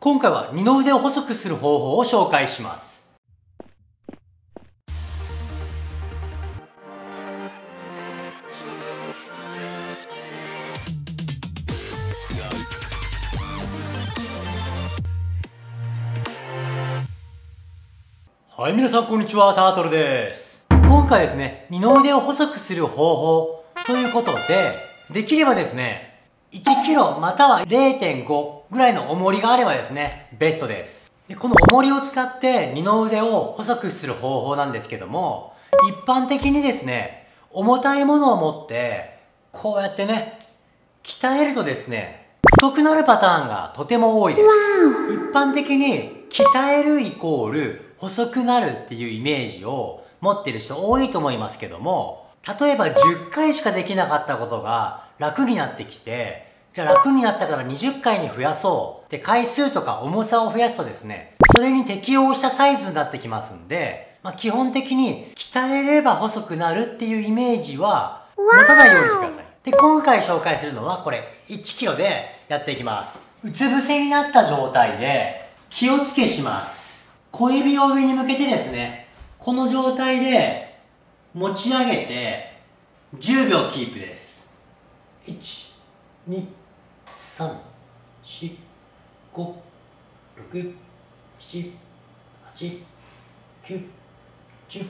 今回は二の腕を細くする方法を紹介します。はい、皆さんこんにちは、タートルです。今回ですね、二の腕を細くする方法ということで、できればですね、1キロまたは0.5ぐらいの重りがあればですね、ベストです。でこの重りを使って二の腕を細くする方法なんですけども、一般的にですね、重たいものを持って、こうやってね、鍛えるとですね、太くなるパターンがとても多いです。一般的に鍛えるイコール細くなるっていうイメージを持ってる人多いと思いますけども、例えば10回しかできなかったことが楽になってきて、じゃあ楽になったから20回に増やそうって回数とか重さを増やすとですね、それに適応したサイズになってきますんで、まあ、基本的に鍛えれば細くなるっていうイメージは持たないようにしてください。で、今回紹介するのはこれ1キロでやっていきます。うつ伏せになった状態で気をつけします。小指を上に向けてですね、この状態で持ち上げて10秒キープです1 2 3 4 5 6 7 8 9 10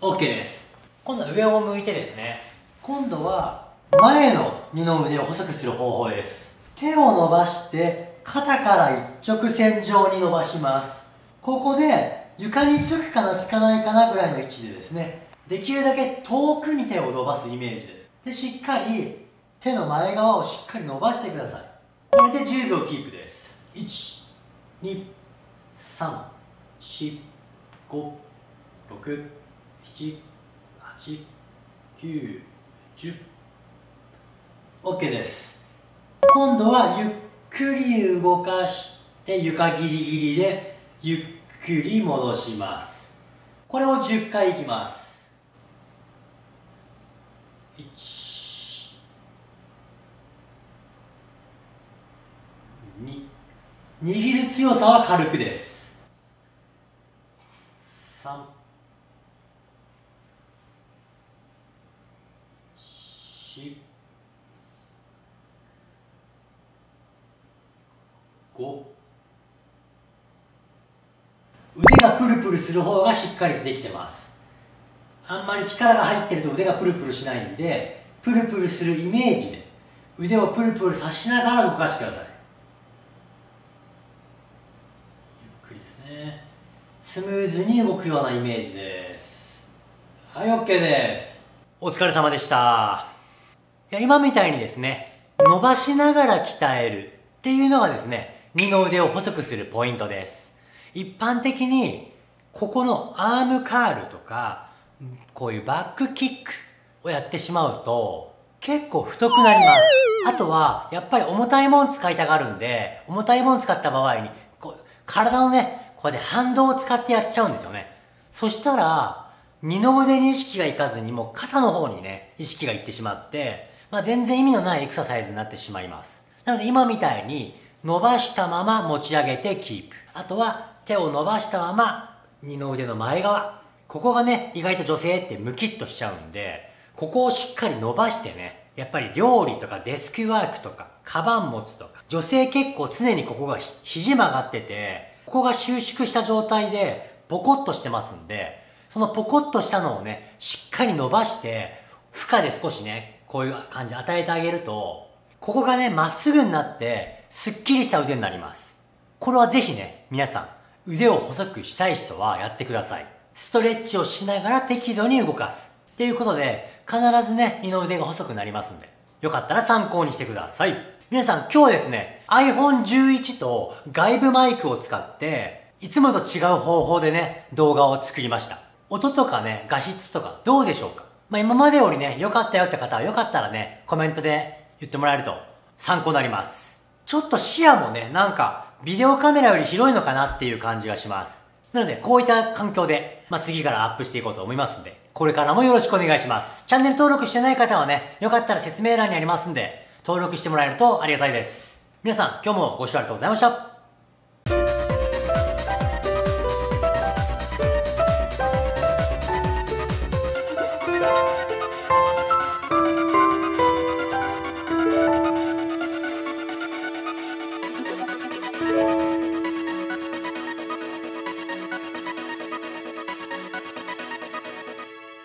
OK です。今度は上を向いてですね。今度は前の二の腕を細くする方法です。手を伸ばして肩から一直線上に伸ばします。ここで床につくかなつかないかなぐらいの位置でですね。できるだけ遠くに手を伸ばすイメージです。でしっかり手の前側をしっかり伸ばしてください。これで10秒キープです。1 2 3 4 5 6 7 8 9 10 OK です。今度はゆっくり動かして床ギリギリでゆっくり戻します。これを10回いきます。2握る強さは軽くです。3 4 5腕がプルプルする方がしっかりできてます。あんまり力が入ってると腕がプルプルしないんでプルプルするイメージで腕をプルプルさしながら動かしてくださいゆっくりですね。スムーズに動くようなイメージです。はい OK です。お疲れ様でした。いや今みたいにですね伸ばしながら鍛えるっていうのがですね二の腕を細くするポイントです。一般的にここのアームカールとかこういうバックキックをやってしまうと結構太くなります。あとは、やっぱり重たいもん使いたがるんで、重たいもん使った場合に、体のね、こうやって反動を使ってやっちゃうんですよね。そしたら、二の腕に意識がいかずに、もう肩の方にね、意識がいってしまって、まあ、全然意味のないエクササイズになってしまいます。なので今みたいに、伸ばしたまま持ち上げてキープ。あとは、手を伸ばしたまま、二の腕の前側、ここがね、意外と女性ってムキッとしちゃうんで、ここをしっかり伸ばしてね、やっぱり料理とかデスクワークとか、カバン持つとか、女性結構常にここが肘曲がってて、ここが収縮した状態でポコッとしてますんで、そのポコッとしたのをね、しっかり伸ばして、負荷で少しね、こういう感じで与えてあげると、ここがね、まっすぐになって、すっきりした腕になります。これはぜひね、皆さん、腕を細くしたい人はやってください。ストレッチをしながら適度に動かす。っていうことで、必ずね、二の腕が細くなりますんで、よかったら参考にしてください。皆さん今日はですね、iPhone 11と外部マイクを使って、いつもと違う方法でね、動画を作りました。音とかね、画質とかどうでしょうかまあ、今までよりね、良かったよって方はよかったらね、コメントで言ってもらえると参考になります。ちょっと視野もね、なんか、ビデオカメラより広いのかなっていう感じがします。なので、こういった環境で、まあ、次からアップしていこうと思いますんで、これからもよろしくお願いします。チャンネル登録してない方はね、よかったら説明欄にありますんで、登録してもらえるとありがたいです。皆さん、今日もご視聴ありがとうございました。